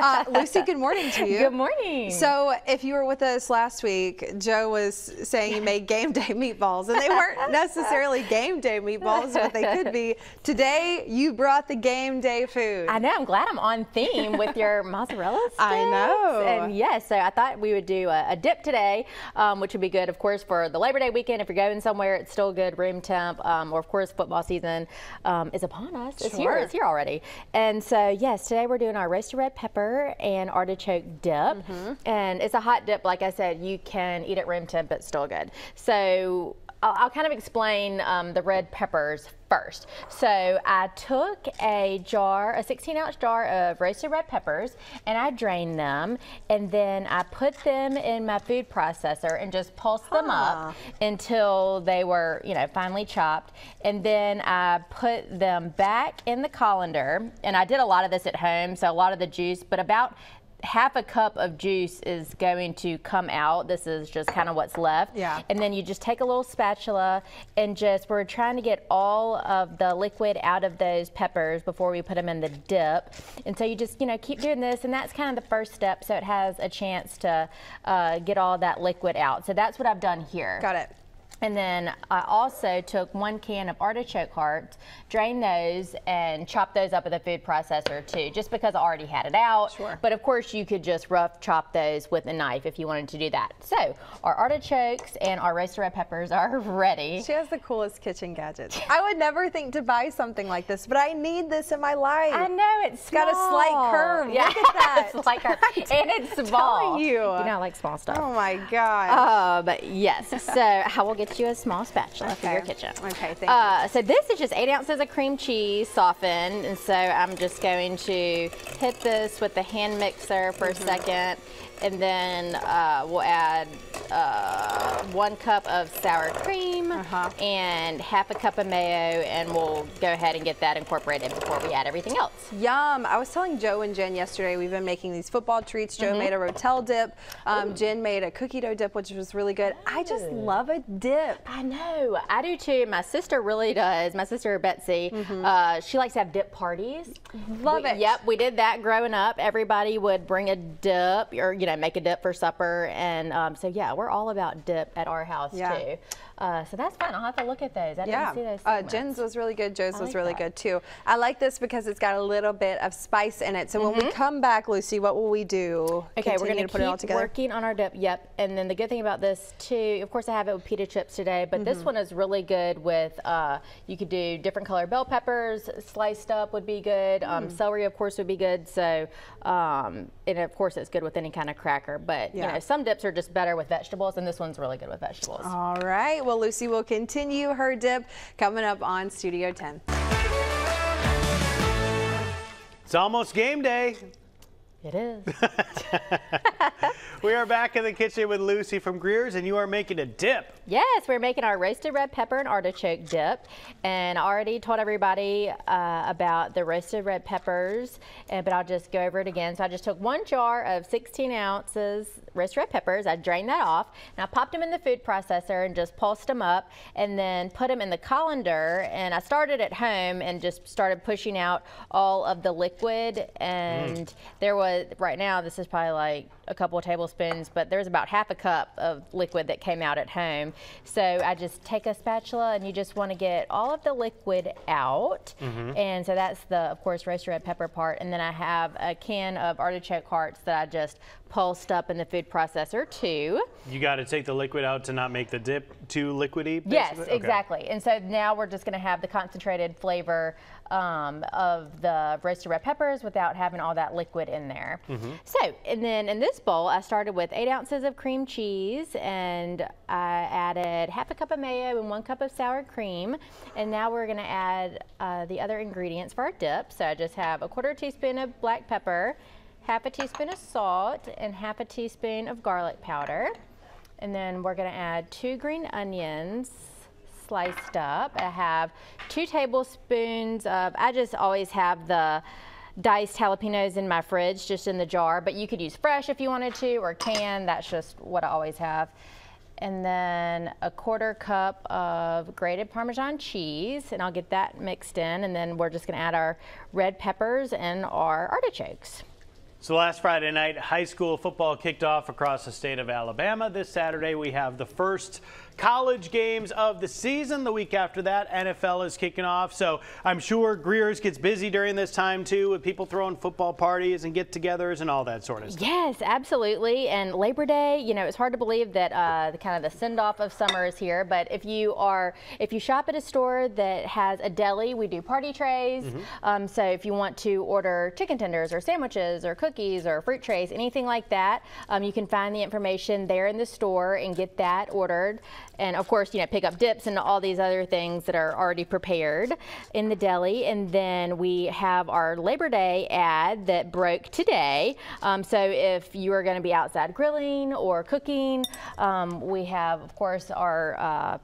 Uh, Lucy, good morning to you. Good morning. So, if you were with us last week, Joe was saying you made game day meatballs, and they weren't necessarily game day meatballs, but they could be. Today, you brought the game day food. I know. I'm glad I'm on theme with your mozzarella sticks. I know. And yes, so I thought we would do a, a dip today, um, which would be good, of course, for the Labor Day weekend. If you're going somewhere, it's still good, room temp, um, or of course, football season um, is upon us. It's here. It's here already. And so, yes, today we're doing our roasted red pepper and artichoke dip. Mm-hmm. And it's a hot dip. Like I said, you can eat at room temp. It's still good. So I'll, I'll kind of explain um, the red peppers first. So I took a jar, a 16 ounce jar of roasted red peppers, and I drained them, and then I put them in my food processor and just pulsed them up until they were, you know, finely chopped. And then I put them back in the colander, and I did a lot of this at home, so a lot of the juice, but about half a cup of juice is going to come out. This is just kind of what's left. Yeah. And then you just take a little spatula and just, we're trying to get all of the liquid out of those peppers before we put them in the dip. And so you just, you know, keep doing this and that's kind of the first step so it has a chance to uh, get all that liquid out. So that's what I've done here. Got it. And then I also took one can of artichoke hearts, drained those, and chopped those up with a food processor too, just because I already had it out. Sure. But of course, you could just rough chop those with a knife if you wanted to do that. So our artichokes and our roasted red peppers are ready. She has the coolest kitchen gadgets. I would never think to buy something like this, but I need this in my life. I know it's got a slight curve. Yeah, Look at that. slight curve, and it's small. telling you. you know, I like small stuff. Oh my god. Um, yes. So I will get you a small spatula for your kitchen. Okay, thank you. uh, So this is just eight ounces of cream cheese softened, and so I'm just going to hit this with the hand mixer for Mm-hmm. a second, and then uh, we'll add uh, one cup of sour cream Uh-huh. and half a cup of mayo, and we'll go ahead and get that incorporated before we add everything else. Yum. I was telling Joe and Jen yesterday we've been making these football treats. Joe Mm-hmm. made a rotel dip. Um, Jen made a cookie dough dip, which was really good. I just love a dip. I know. I do too. My sister really does. My sister Betsy, uh, she likes to have dip parties. Love We- it. Yep, we did that growing up. Everybody would bring a dip or you know make a dip for supper, and um, so yeah, we're all about dip at our house Yeah. too. Uh, so that's fun. I'll have to look at those. I Yeah. didn't see those. Uh. Jen's was really good. Joe's I was really that. good too. I like this because it's got a little bit of spice in it. So when we come back, Lucy, what will we do? Mm-hmm. Okay, we're going to put it all together. working on our dip. Yep. And then the good thing about this too, of course, I have it with pita chips today, but Mm-hmm. this one is really good with. Uh, you could do different color bell peppers, sliced up would be good. Mm. Um, celery, of course, would be good. So, um, and of course, it's good with any kind of cracker. But Yeah. you know, some dips are just better with vegetables, and this one's really good with vegetables. All right. Well, Lucy will continue her dip coming up on Studio 10. It's almost game day. It is. We are back in the kitchen with Lucy from Greer's, and you are making a dip. Yes, we're making our roasted red pepper and artichoke dip. And I already told everybody uh, about the roasted red peppers, and, but I'll just go over it again. So I just took one jar of 16 ounces roasted red peppers. I drained that off, and I popped them in the food processor and just pulsed them up, and then put them in the colander. And I started at home and just started pushing out all of the liquid. And there was, right now, this is probably like a couple of tablespoons, but there's about half a cup of liquid that came out at home. So I just take a spatula and you just want to get all of the liquid out. Mm-hmm. And so that's the, of course, roasted red pepper part. And then I have a can of artichoke hearts that I just pulsed up in the food processor too. You got to take the liquid out to not make the dip too liquidy. Yes. Okay. exactly. And so now we're just going to have the concentrated flavor um, of the roasted red peppers without having all that liquid in there. Mm-hmm. So, and then in this bowl, I started with eight ounces of cream cheese and I added half a cup of mayo and one cup of sour cream. And now we're going to add uh, the other ingredients for our dip. So I just have a quarter teaspoon of black pepper, half a teaspoon of salt, and half a teaspoon of garlic powder. And then we're going to add two green onions sliced up. I have two tablespoons of, I just always have the diced jalapenos in my fridge, just in the jar, but you could use fresh if you wanted to or canned. That's just what I always have. And then a quarter cup of grated Parmesan cheese, and I'll get that mixed in. And then we're just gonna add our red peppers and our artichokes. So last Friday night, high school football kicked off across the state of Alabama. This Saturday, we have the first college games of the season. The week after that, NFL is kicking off. So I'm sure Greer's gets busy during this time too, with people throwing football parties and get-togethers and all that sort of stuff. Yes, absolutely. And Labor Day, you know, it's hard to believe that uh, the kind of the send-off of summer is here. But if you are, if you shop at a store that has a deli, we do party trays. Mm-hmm. Um, so if you want to order chicken tenders or sandwiches or cookies or fruit trays, anything like that, um, you can find the information there in the store and get that ordered. And of course, you know, pick up dips and all these other things that are already prepared in the deli. And then we have our Labor Day ad that broke today. Um, so if you are going to be outside grilling or cooking, um, we have, of course, our uh,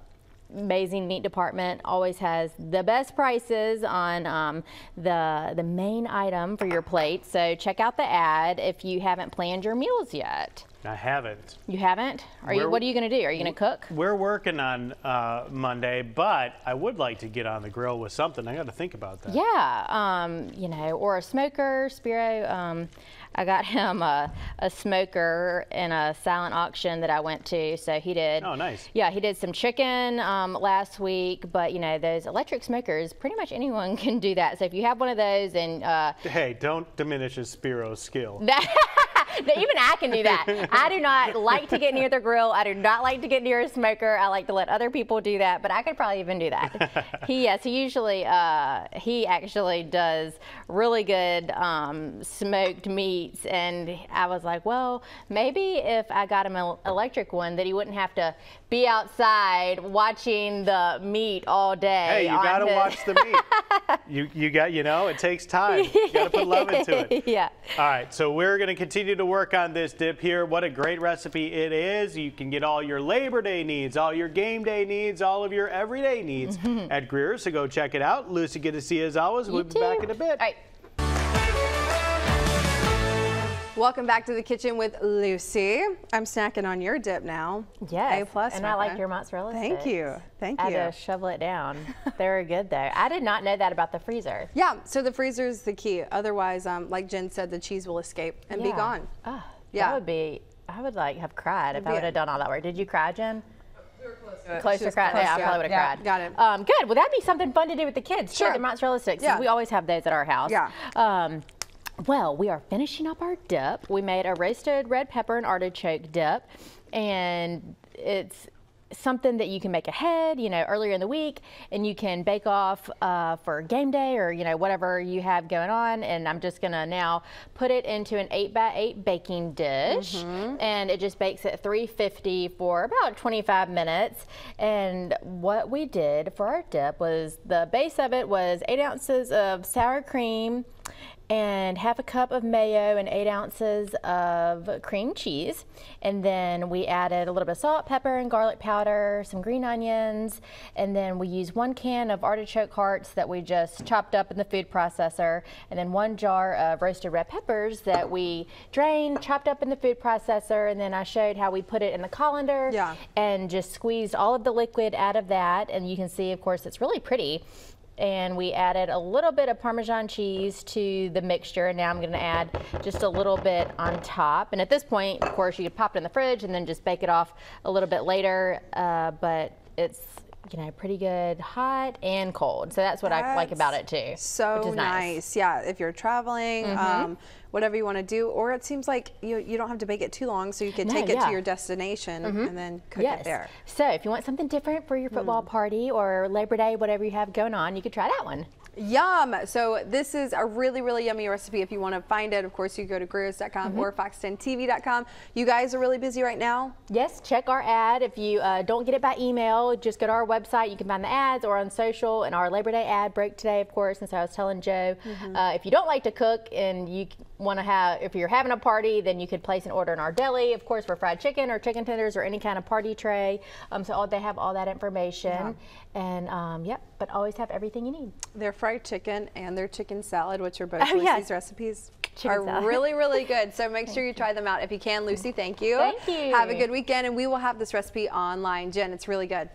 amazing meat department always has the best prices on um, the the main item for your plate. So check out the ad if you haven't planned your meals yet. I haven't. You haven't? Are you? We're- What are you going to do? Are you going to cook? We're working on uh, Monday, but I would like to get on the grill with something. I got to think about that. Yeah, um, you know, or a smoker. Spiro, um, I got him a, a smoker in a silent auction that I went to. So he did. Oh, nice. Yeah, he did some chicken um, last week, but you know, those electric smokers, pretty much anyone can do that. So if you have one of those and uh, Hey, don't diminish a Spiro's skill. Even I can do that. I do not like to get near the grill. I do not like to get near a smoker. I like to let other people do that, but I could probably even do that. he yes, he usually uh, he actually does really good um, smoked meats, and I was like, well, maybe if I got him an electric one, that he wouldn't have to be outside watching the meat all day. Hey, you got to his- watch the meat. you you got you know it takes time. You got to put love into it. yeah. All right, so we're going to continue to work on this dip here. What a great recipe it is. You can get all your Labor Day needs, all your game day needs, all of your everyday needs mm-hmm. at Greer. So go check it out. Lucy, good to see you as always. We'll You be back in a bit. Welcome back to the kitchen with Lucy. I'm snacking on your dip now. Yes. A plus. And I like your mozzarella Thank sticks. you. Thank I you. had to shovel it down. they were good though. I did not know that about the freezer. Yeah, so the freezer is the key. Otherwise, um, like Jen said, the cheese will escape and be gone. Oh, Yeah. That would be. I would like have cried if I would have done all that work. Did you cry, Jen? She Close to was cry. close, yeah, I probably would have Yeah, cried. got it. Um, good. Well, that'd be something fun to do with the kids. Sure. The mozzarella sticks. Yeah. We always have those at our house. Yeah. Um, well, we are finishing up our dip. We made a roasted red pepper and artichoke dip, and it's something that you can make ahead, you know, earlier in the week, and you can bake off uh, for game day or you know whatever you have going on. And I'm just gonna now put it into an eight by eight baking dish, and it just bakes at 350 for about 25 minutes. And what we did for our dip was the base of it was eight ounces of sour cream and half a cup of mayo and eight ounces of cream cheese. And then we added a little bit of salt, pepper, and garlic powder, some green onions, and then we used one can of artichoke hearts that we just chopped up in the food processor, and then one jar of roasted red peppers that we drained, chopped up in the food processor, and then I showed how we put it in the colander Yeah. and just squeezed all of the liquid out of that. And you can see, of course, it's really pretty and we added a little bit of Parmesan cheese to the mixture. And now I'm going to add just a little bit on top. And at this point, of course, you could pop it in the fridge and then just bake it off a little bit later. Uh, but it's you know pretty good hot and cold. So that's what I like about it too. So nice. nice. Yeah, if you're traveling, Mm-hmm. um, whatever you want to do, or it seems like you, you don't have to bake it too long, so you can No, take it yeah. To your destination and then cook yes. it there. So if you want something different for your football party or Labor Day, whatever you have going on, you could try that one. Yum! So this is a really, really yummy recipe. If you want to find it, of course, you go to greers.com Mm-hmm. or fox10tv.com. You guys are really busy right now. Yes, check our ad. If you uh, don't get it by email, just go to our website. You can find the ads or on social. And our Labor Day ad broke today, of course. And so I was telling Joe, uh, if you don't like to cook and you want to have, if you're having a party, then you could place an order in our deli, of course, for fried chicken or chicken tenders or any kind of party tray. Um, so all, they have all that information. And um, yep, but always have everything you need. Their fried chicken and their chicken salad, which are both Oh, Lucy's yes. recipes, Chicken are salad. really, really good. So make sure you try them out if you can. Lucy, thank you. Thank you. Have a good weekend, and we will have this recipe online. Jen, it's really good.